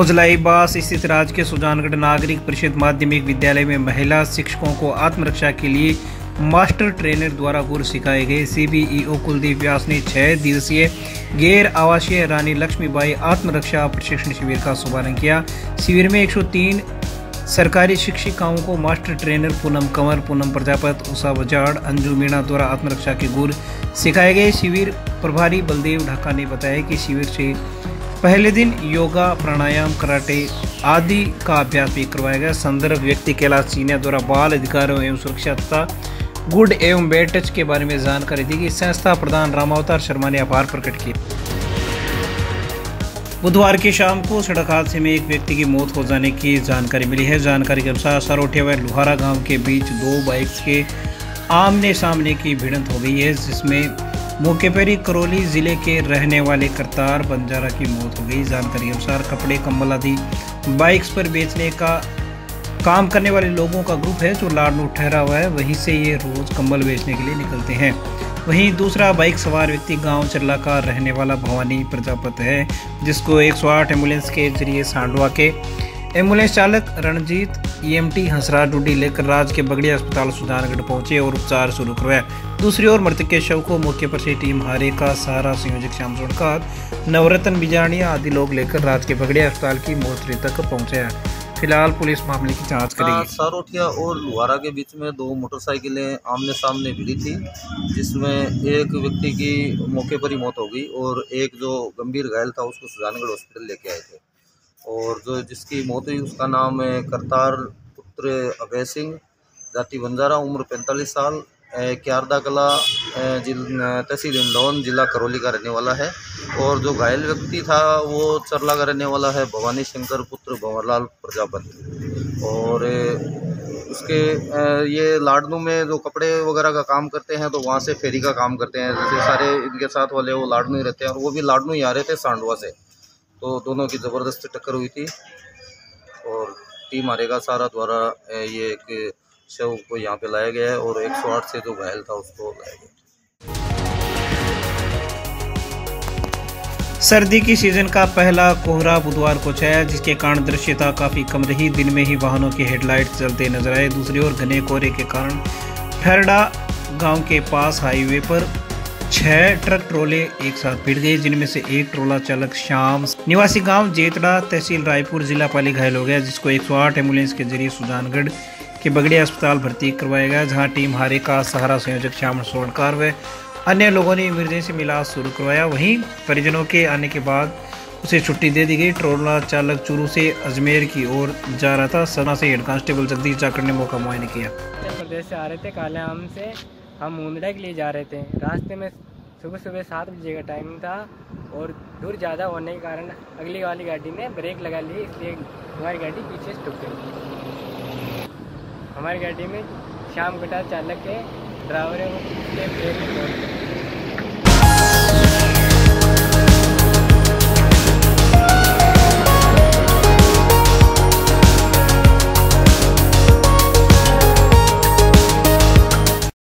भोजलाई बास स्थित राज्य के सुजानगढ़ नागरिक परिषद माध्यमिक विद्यालय में महिला शिक्षकों को आत्मरक्षा के लिए मास्टर ट्रेनर द्वारा गुर सिखाए गए। सीबीईओ कुलदीप व्यास ने छह दिवसीय गैर आवासीय रानी लक्ष्मीबाई आत्मरक्षा प्रशिक्षण शिविर का शुभारंभ किया। शिविर में 103 सरकारी शिक्षिकाओं को मास्टर ट्रेनर पूनम कंवर, पूनम प्रजापत, उषा बजाड़, अंजू मीणा द्वारा आत्मरक्षा के गुर सिखाए गए। शिविर प्रभारी बलदेव ढाका ने बताया कि शिविर से पहले दिन योगा, प्राणायाम, कराटे आदि का अभ्यास भी करवाया गया। संदर्भ व्यक्ति कैलाश चीनिया द्वारा बाल अधिकारों एवं सुरक्षा तथा गुड एवं बेड टच के बारे में जानकारी दी गई। संस्था प्रधान रामावतार शर्मा ने आभार प्रकट किया बुधवार की शाम को सड़क हादसे में एक व्यक्ति की मौत हो जाने की जानकारी मिली है। जानकारी के अनुसार सरोठिया व लुहारा गाँव के बीच दो बाइक्स के आमने सामने की भिड़ंत हो गई है, जिसमें मौके पर ही करौली ज़िले के रहने वाले करतार बंजारा की मौत हो गई। जानकारी अनुसार कपड़े कम्बल आदि बाइक्स पर बेचने का काम करने वाले लोगों का ग्रुप है जो लाडनू ठहरा हुआ है। वहीं से ये रोज कंबल बेचने के लिए निकलते हैं। वहीं दूसरा बाइक सवार व्यक्ति गाँव चरला का रहने वाला भवानी प्रजापत है, जिसको 108 एंबुलेंस के ज़रिए सांडवा के एंबुलेंस चालक रणजीत ईएमटी हंसराज डूडी लेकर राज के बगड़िया अस्पताल सुजानगढ़ पहुँचे और उपचार शुरू करवाया दूसरी ओर मृतक के शव को मौके पर से टीम हारे का सहारा संयोजक श्याम सोनकार नवरत्न बिजानिया आदि लोग लेकर राज के बगड़िया अस्पताल की मोर्चरी तक पहुँचे फ़िलहाल पुलिस मामले की जाँच करेगी। सारोठिया और लुहारा के बीच में दो मोटरसाइकिलें आमने सामने भिड़ी थी, जिसमें एक व्यक्ति की मौके पर ही मौत हो गई और एक जो गंभीर घायल था, उसको सुजानगढ़ हॉस्पिटल लेके आए थे। और जो जिसकी मौत हुई, उसका नाम है करतार पुत्र अभय सिंह, जाति बंजारा, उम्र पैंतालीस साल क्यारदा कला तहसील इंदौन जिला करौली का रहने वाला है। और जो घायल व्यक्ति था, वो चरला का रहने वाला है, भवानी शंकर पुत्र भंवरलाल प्रजापति। और उसके ये लाडनू में जो कपड़े वगैरह का काम करते हैं तो वहाँ से फेरी का काम करते हैं। जैसे सारे इनके साथ वाले वो लाडनू ही रहते हैं, और वो भी लाडनू ही आ रहे थे सांडवा से। तो दोनों की ज़बरदस्त टक्कर हुई थी और टीम आरेगा सारा द्वारा ये एक शव को यहाँ पे लाया गया है और 108 से जो घायल था उसको लाया गया। सर्दी की सीज़न का पहला कोहरा बुधवार को छाया, जिसके कारण दृश्यता काफ़ी कम रही। दिन में ही वाहनों की हेडलाइट चलते नज़र आए। दूसरी ओर घने कोहरे के कारण ठरडा गाँव के पास हाईवे पर छह ट्रक ट्रोले एक साथ भिड़ गए, जिनमें से एक ट्रोला चालक श्याम निवासी गाँव जेतड़ा तहसील रायपुर जिला पाली घायल हो गया, जिसको 108 एंबुलेंस के ज़रिए सुजानगढ़ के बगड़िया अस्पताल भर्ती करवाया गया, जहाँ टीम हारे का सहारा संयोजक श्याम सोनकार व अन्य लोगों ने इमरजेंसी में इलाज शुरू करवाया। वहीं परिजनों के आने के बाद उसे छुट्टी दे दी गई। ट्रोला चालक चूरू से अजमेर की ओर जा रहा था। सना से हेड कांस्टेबल जगदीश जाकर ने मौका मुआयने किया। प्रदेश से आ रहे थे से। हम मुंदड़ा के लिए जा रहे थे। रास्ते में सुबह सुबह सात बजे का टाइम था और दूर ज़्यादा होने के कारण अगली वाली गाड़ी ने ब्रेक लगा ली, इसलिए हमारी गाड़ी पीछे से टुक गई। हमारी गाड़ी में शाम गटा चालक के ड्राइवर है वो ब्रेक